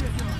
Yeah, yes.